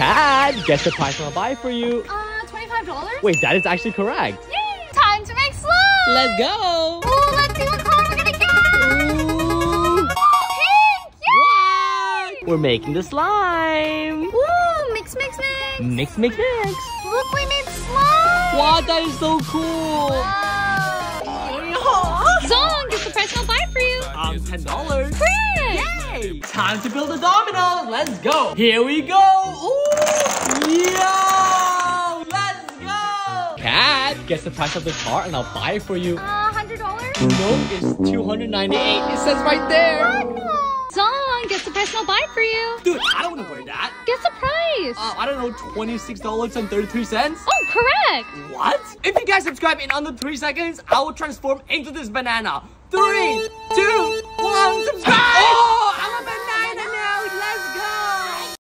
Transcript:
Cat, guess the price I'll buy for you. Uh, $25? Wait, that is actually correct. Yay! Time to make slime! Let's go. Ooh, let's see what color we're gonna get! Ooh. Pink! Yay! We're making the slime. Ooh, mix, mix, mix! Mix, mix, mix. Look, we made slime! Wow, that is so cool. Wow! Zhong, guess the price I'll buy for you! Um, ten dollars. Time to build a domino. Let's go. Here we go. Ooh! Yo! Let's go. Cat, guess the price of the car and I'll buy it for you. Uh, $100? No, it's 298. It says right there. Zhong, guess the price I'll buy for you! Dude, I don't want to wear that. Guess the price! Uh, I don't know, $26.33? oh, correct! What? If you guys subscribe in under 3 seconds, I will transform into this banana. Three,